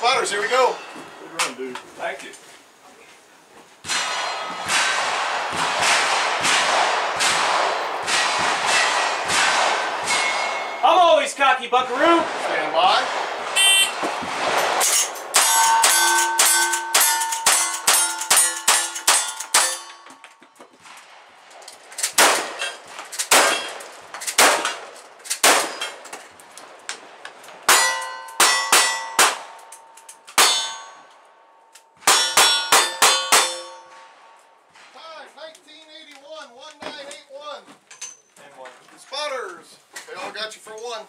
Spotters, here we go. Good run, dude. Thank you. I'm always cocky, buckaroo. Stand by. 1981, 1981. Spotters, they all got you for one.